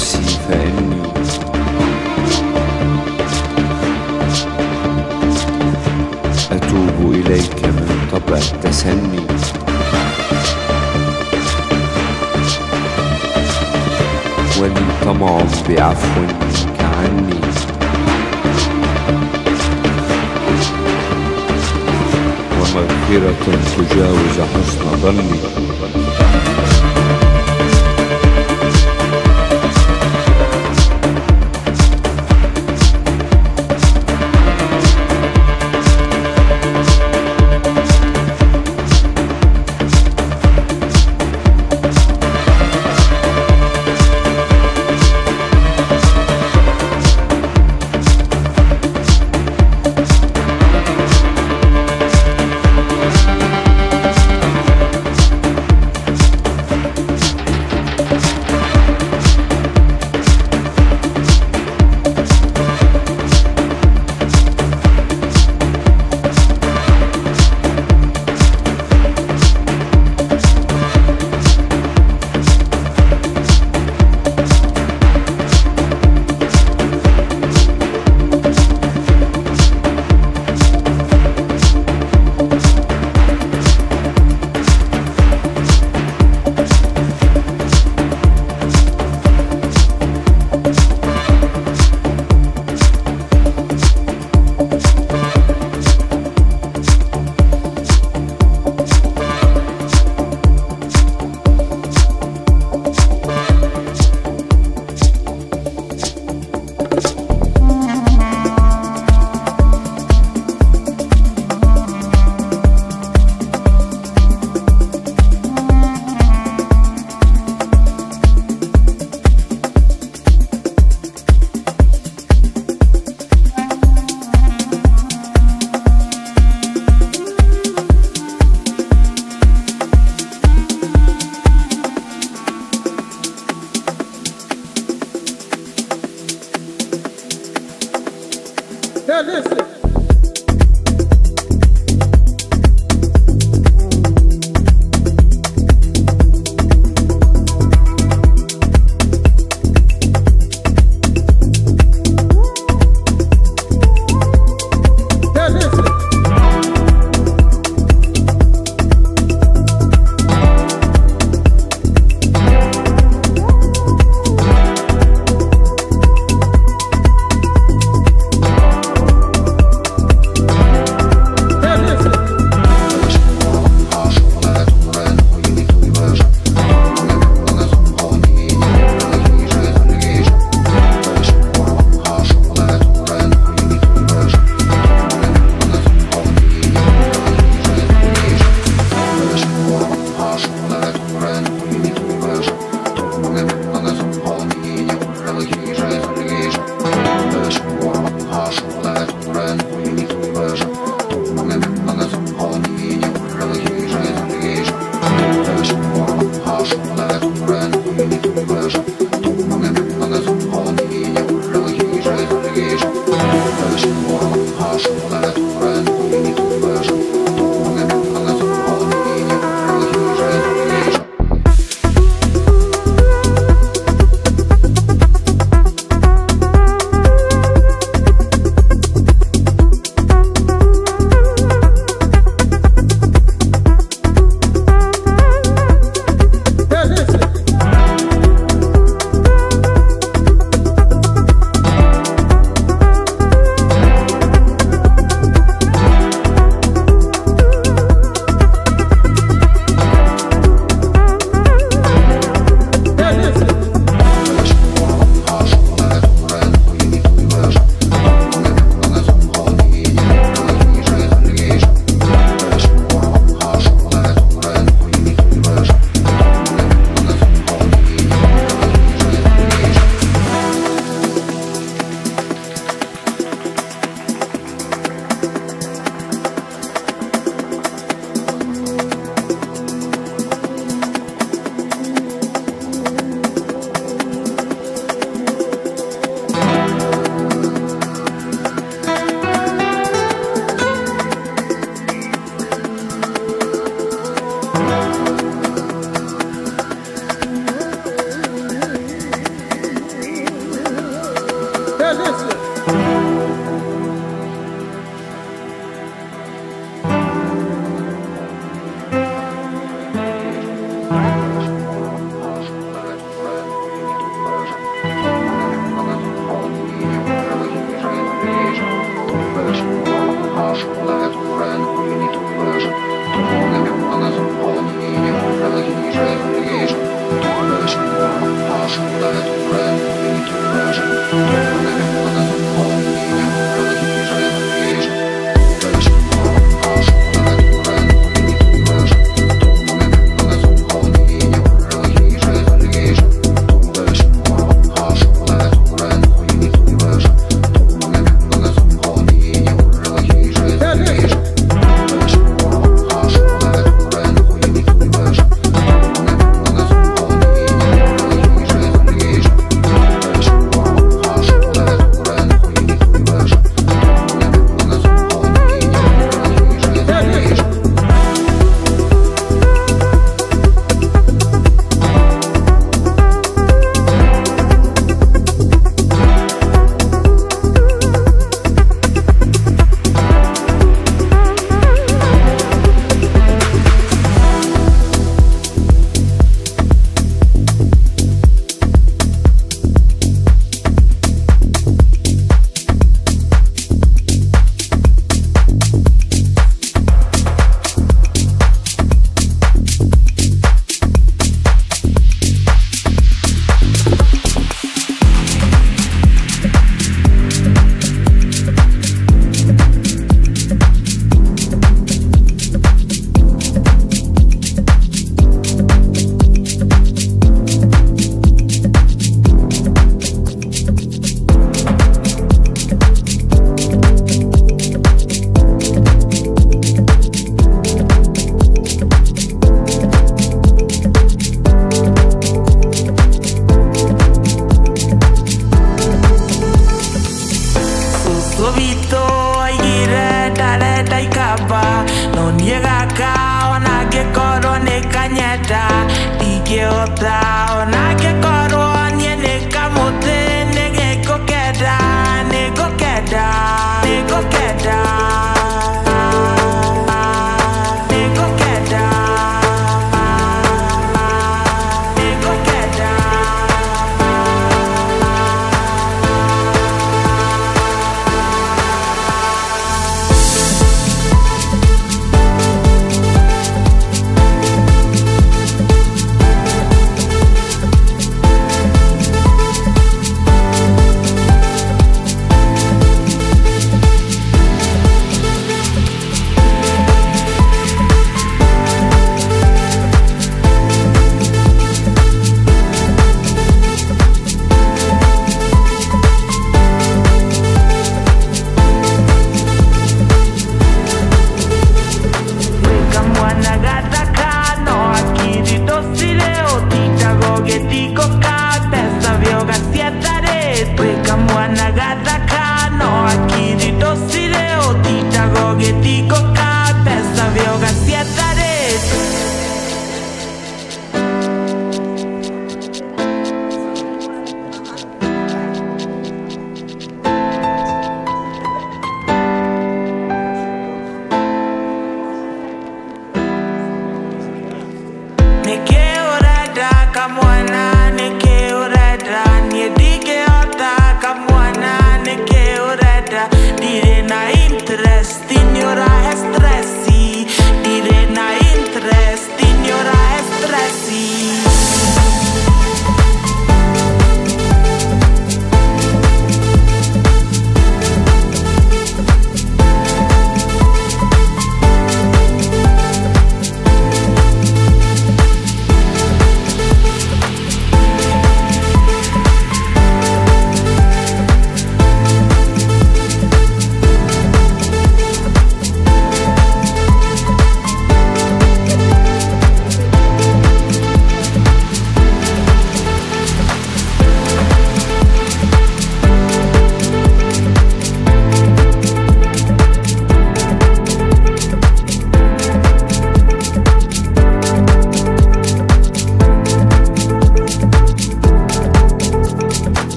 نفسي فإني أتوب إليك من طبع التسني ولي طمع بعفو منك عني ومغفرة تجاوز حسن ظني.